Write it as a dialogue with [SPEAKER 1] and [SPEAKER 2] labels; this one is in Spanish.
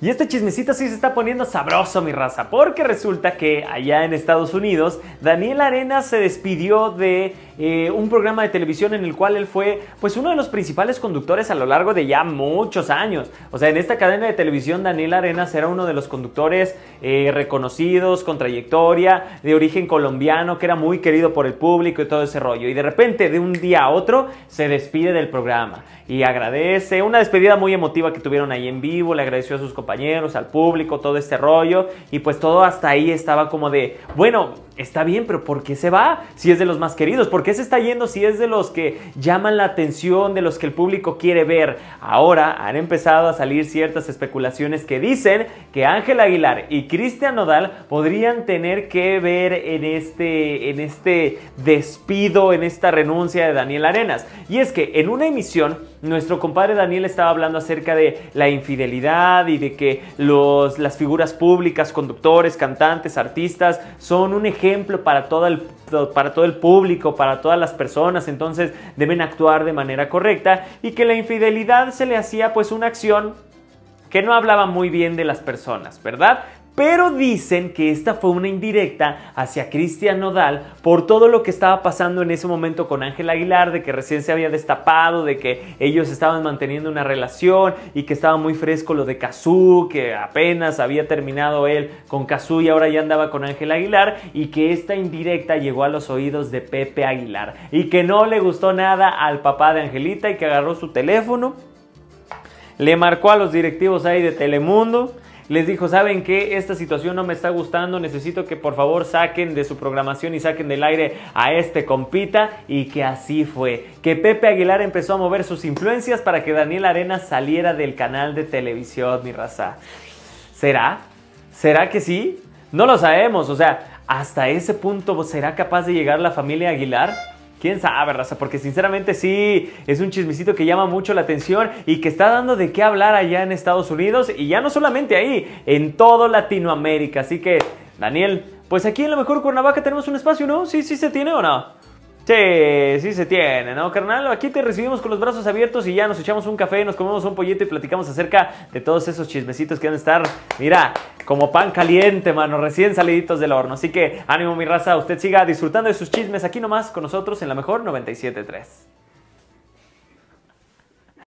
[SPEAKER 1] Y este chismecito sí se está poniendo sabroso, mi raza, porque resulta que allá en Estados Unidos, Daniel Arenas se despidió de eh, un programa de televisión en el cual él fue, pues, uno de los principales conductores a lo largo de ya muchos años. O sea, en esta cadena de televisión, Daniel Arenas era uno de los conductores eh, reconocidos, con trayectoria, de origen colombiano, que era muy querido por el público y todo ese rollo. Y de repente, de un día a otro, se despide del programa y agradece. Una despedida muy emotiva que tuvieron ahí en vivo, le agradeció a sus compañeros, al público, todo este rollo. Y pues todo hasta ahí estaba como de, bueno, está bien, pero ¿por qué se va? Si es de los más queridos, ¿por qué se está yendo si es de los que llaman la atención, de los que el público quiere ver? Ahora han empezado a salir ciertas especulaciones que dicen que Ángel Aguilar y Cristian Nodal podrían tener que ver en este, en este despido, en esta renuncia de Daniel Arenas. Y es que en una emisión, nuestro compadre Daniel estaba hablando acerca de la infidelidad y de que los, las figuras públicas, conductores, cantantes, artistas, son un ejemplo para todo, el, para todo el público, para todas las personas, entonces deben actuar de manera correcta y que la infidelidad se le hacía pues una acción que no hablaba muy bien de las personas, ¿verdad? Pero dicen que esta fue una indirecta hacia Cristian Nodal por todo lo que estaba pasando en ese momento con Ángel Aguilar, de que recién se había destapado, de que ellos estaban manteniendo una relación y que estaba muy fresco lo de Cazú, que apenas había terminado él con Cazú y ahora ya andaba con Ángel Aguilar y que esta indirecta llegó a los oídos de Pepe Aguilar. Y que no le gustó nada al papá de Angelita y que agarró su teléfono, le marcó a los directivos ahí de Telemundo les dijo, ¿saben qué? Esta situación no me está gustando, necesito que por favor saquen de su programación y saquen del aire a este compita y que así fue, que Pepe Aguilar empezó a mover sus influencias para que Daniel Arenas saliera del canal de televisión, mi raza. ¿Será? ¿Será que sí? No lo sabemos, o sea, hasta ese punto será capaz de llegar la familia Aguilar. ¿Quién sabe, raza? Porque sinceramente sí, es un chismecito que llama mucho la atención y que está dando de qué hablar allá en Estados Unidos y ya no solamente ahí, en todo Latinoamérica. Así que, Daniel, pues aquí en la mejor Cuernavaca tenemos un espacio, ¿no? Sí, sí se tiene o no. Sí, sí se tiene, ¿no, carnal? Aquí te recibimos con los brazos abiertos y ya nos echamos un café, nos comemos un pollito y platicamos acerca de todos esos chismecitos que van a estar, mira, como pan caliente, mano, recién saliditos del horno. Así que ánimo, mi raza, usted siga disfrutando de sus chismes aquí nomás con nosotros en la mejor 97.3.